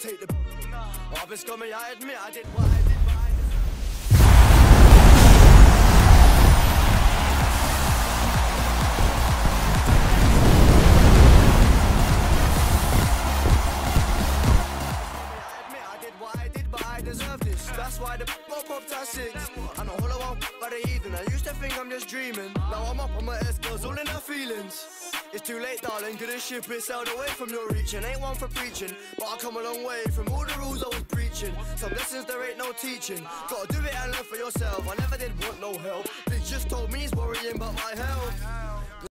take the. I've been scummy, I admit I did what I did, I I I I. That's why the pop popped at six. I'm not all I want by the heathen. I used to think I'm just dreaming. Now I'm up on my S girls, all in feelings. It's too late, darling. Could the ship is sailed away from your reach? And ain't one for preaching, but I come a long way from all the rules I was preaching. Some lessons there ain't no teaching. Gotta do it and learn for yourself. I never did want no help. They just told me he's worrying about my health.